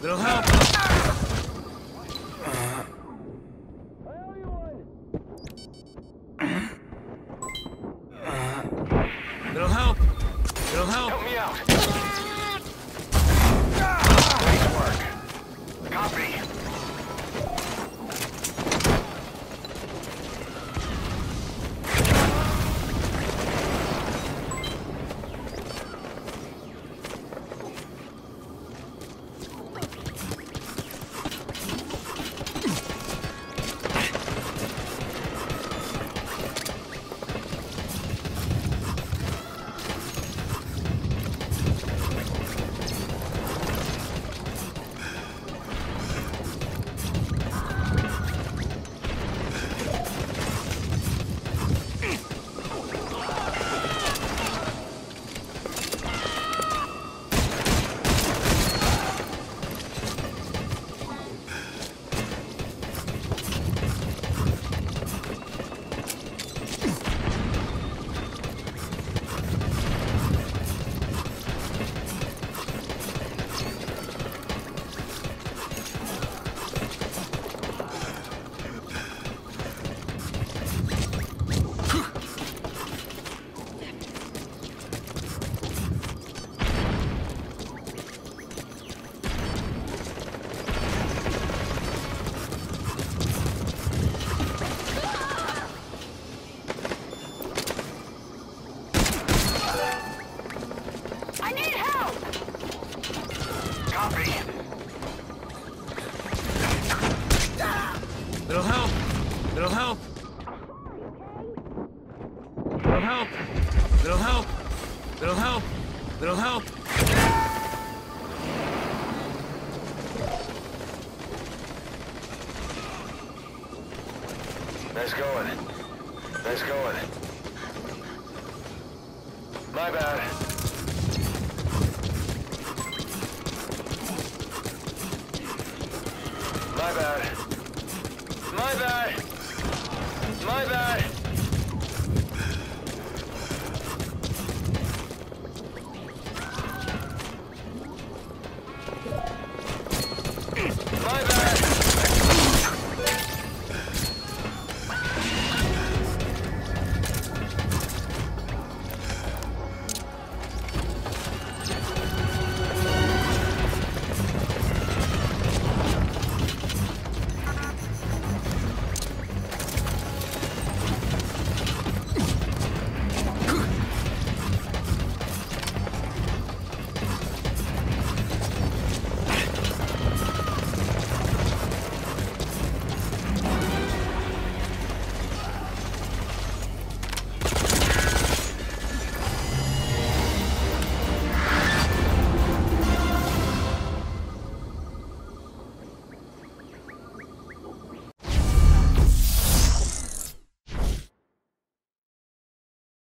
It'll help! It'll help! It'll help! It'll help! It'll help! It'll help! It'll help! Nice going. Nice going. My bad. My bad. My bad. My bad.